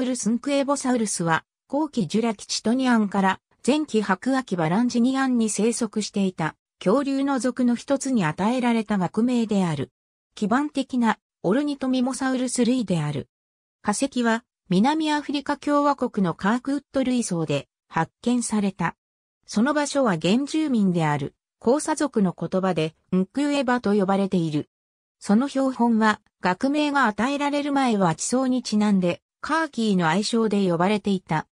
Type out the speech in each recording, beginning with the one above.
ウルスンクエボサウルスは、後期ジュラキチトニアンから前期白亜紀バランジニアンに生息していた恐竜の属の一つに与えられた学名である。基盤的なオルニトミモサウルス類である。化石は南アフリカ共和国のカークウッド類層で発見された。その場所は原住民である、交差族の言葉で、ンクエバと呼ばれている。その標本は、学名が与えられる前は地層にちなんで、カーキーの愛称で呼ばれていた。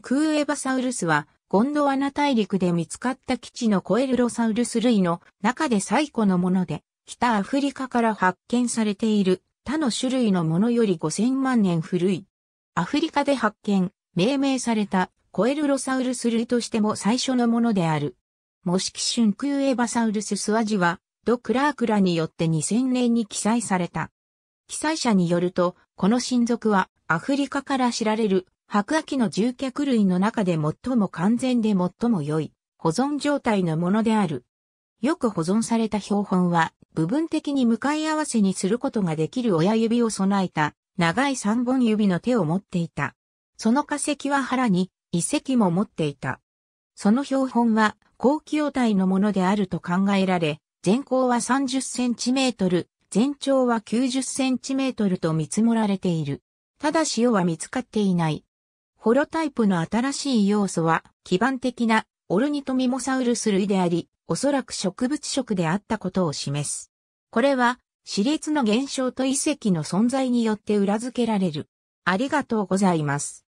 クウエバサウルスは、ゴンドワナ大陸で見つかった基地のコエルロサウルス類の中で最古のもので、北アフリカから発見されている他の種類のものより5000万年古い。アフリカで発見、命名されたコエルロサウルス類としても最初のものである。モシキシュンクユエバサウルススワジは、ド・クラークラによって2000年に記載された。記載者によると、この親族はアフリカから知られる白亜紀の獣脚類の中で最も完全で最も良い保存状態のものである。よく保存された標本は部分的に向かい合わせにすることができる親指を備えた長い三本指の手を持っていた。その化石は腹に一石も持っていた。その標本は高気応体のものであると考えられ、全高は30センチメートル、全長は90センチメートルと見積もられている。ただしは見つかっていない。ホロタイプの新しい要素は基盤的なオルニトミモサウルス類であり、おそらく植物食であったことを示す。これは、私立の現象と遺跡の存在によって裏付けられる。ありがとうございます。